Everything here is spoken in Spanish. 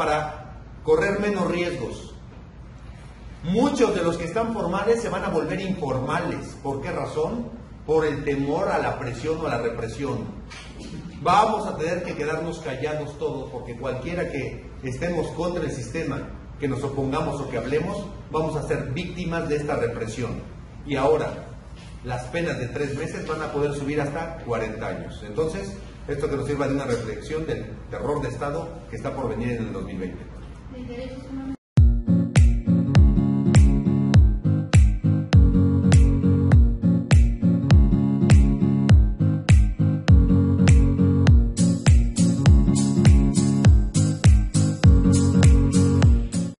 para correr menos riesgos. Muchos de los que están formales se van a volver informales. ¿Por qué razón? Por el temor a la presión o a la represión. Vamos a tener que quedarnos callados todos porque cualquiera que estemos contra el sistema, que nos opongamos o que hablemos, vamos a ser víctimas de esta represión. Y ahora, las penas de tres meses van a poder subir hasta 40 años. Entonces, esto que nos sirva de una reflexión del terror de Estado que está por venir en el 2020.